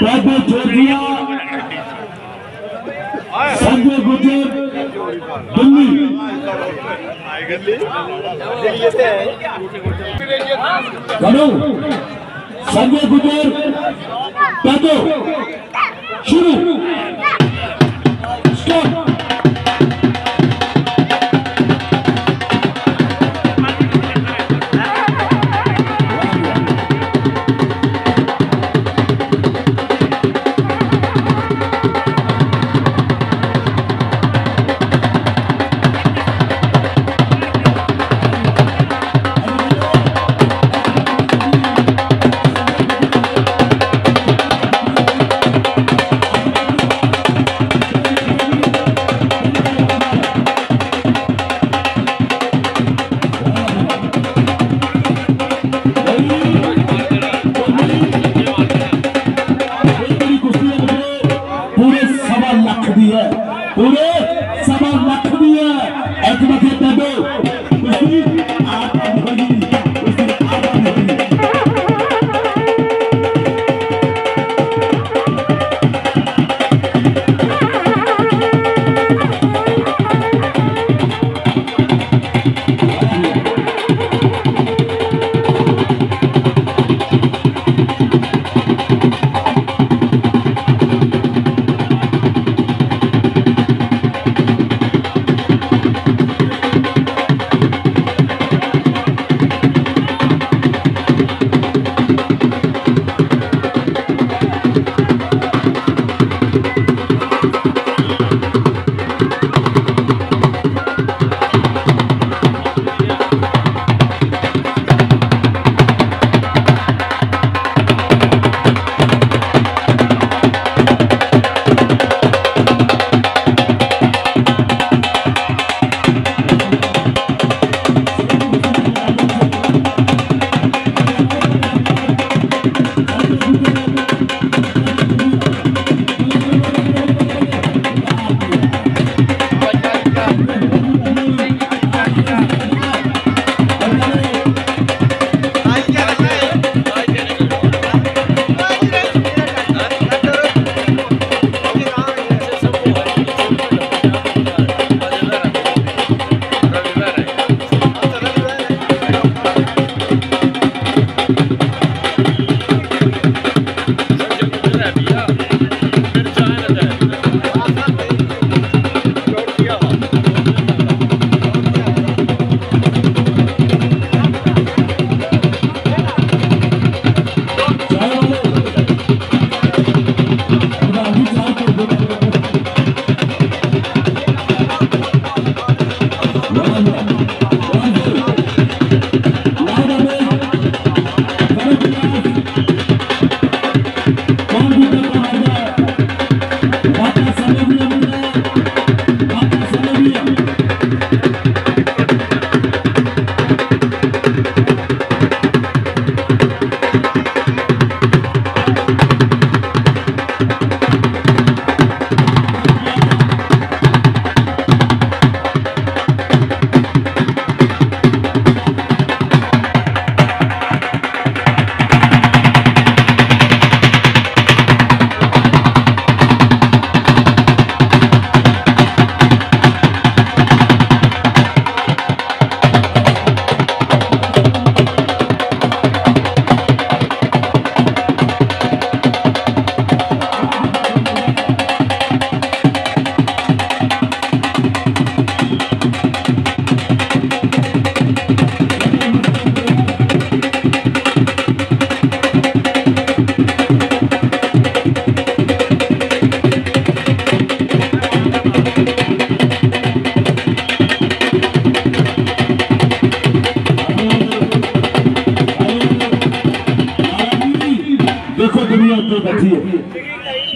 پیدل چھوڑ دیا سنجے گجر دلی۔ کرو۔ سنجے گجر پیدو شروع۔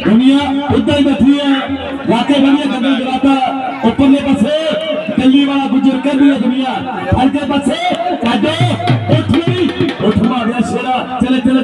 دنیا ادھر بیٹھی ہے واقع بنیا کبھی جلاتا اوپرلے پاسے کلی والا گجر کر دیا دنیا ہر کے پاسے کاٹو اٹھ گئی اٹھ ماریا شیرا چلے چلے چلے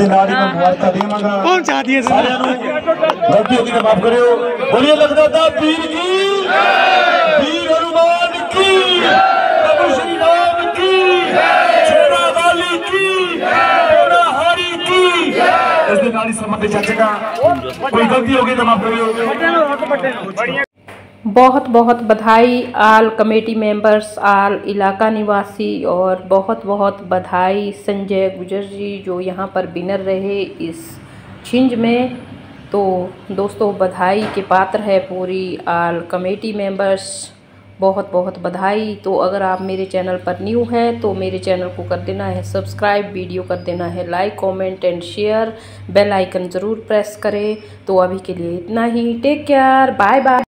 دی پیر کی پیر کی کی چھوڑا والی کی چھوڑا ہاری کی اس دن آلی سمجھ چاچے کا کوئی گلتی ہوگی تو معاف کریو بہت بہت بدھائی آل کمیٹی ممبرس، آل علاقہ نواسی اور بہت بہت بدھائی سنجے گجر جی جو یہاں پر بنر رہے اس چھنج میں۔ تو دوستو، بدھائی کے پاتر ہے پوری آل کمیٹی ممبرس، بہت بہت بدھائی۔ تو اگر آپ میرے چینل پر نیو ہیں تو میرے چینل کو کر دینا ہے سبسکرائب، ویڈیو کر دینا ہے like comment and share. Bell icon ضرور پریس کریں۔ تو ابھی کے لیے اتنا ہی۔ Take care. Bye bye.